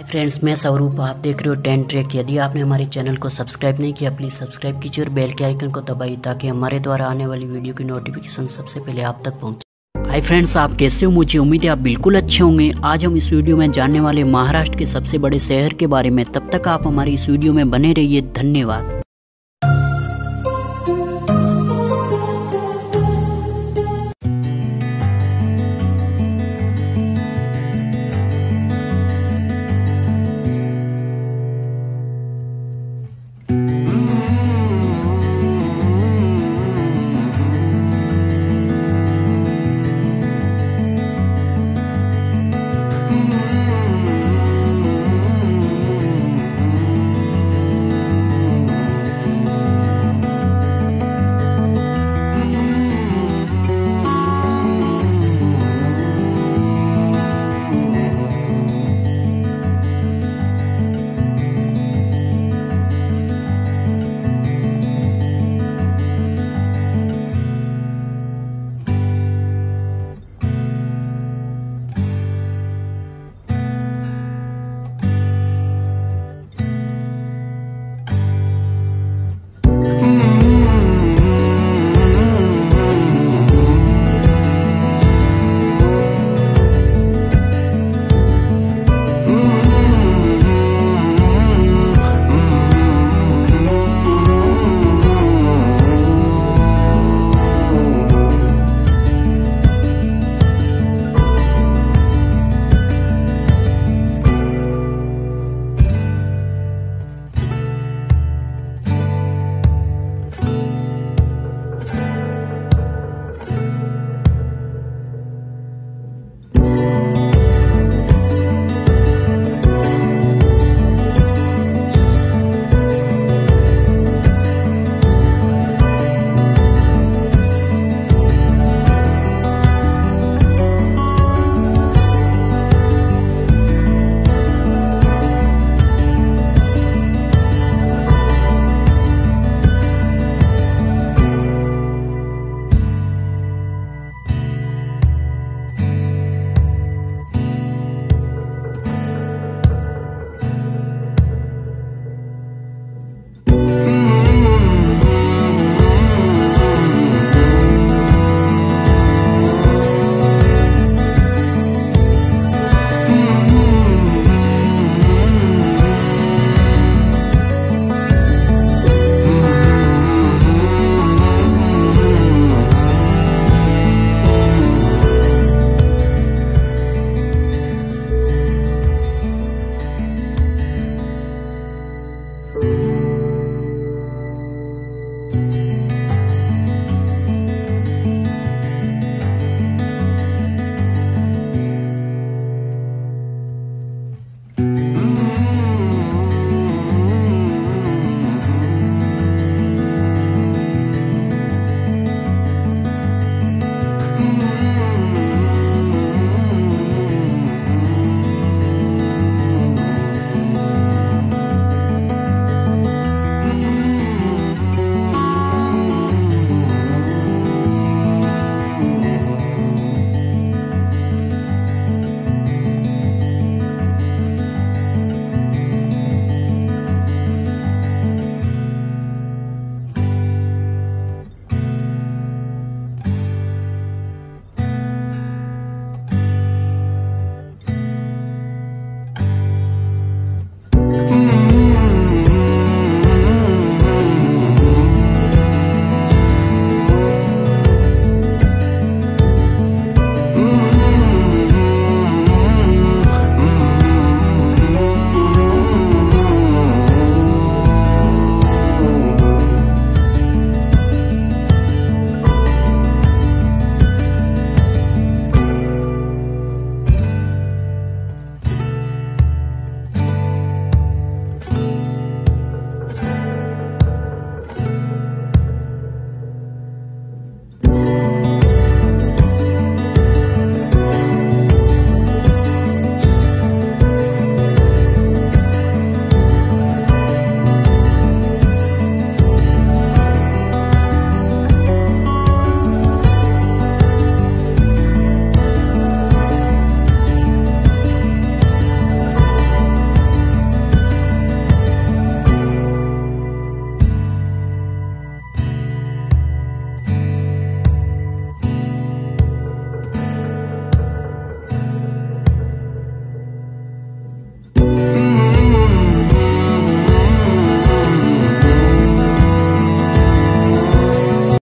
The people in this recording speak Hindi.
हाय फ्रेंड्स मैं स्वरूप आप देख रहे हो टेन ट्रैक यदि आपने हमारे चैनल को सब्सक्राइब नहीं किया प्लीज़ सब्सक्राइब कीजिए और बेल के आइकन को दबाइए ताकि हमारे द्वारा आने वाली वीडियो की नोटिफिकेशन सबसे पहले आप तक पहुँचे। हाय फ्रेंड्स आप कैसे हो? मुझे उम्मीद है आप बिल्कुल अच्छे होंगे। आज हम इस वीडियो में जानने वाले महाराष्ट्र के सबसे बड़े शहर के बारे में। तब तक आप हमारी इस वीडियो में बने रहिए। धन्यवाद।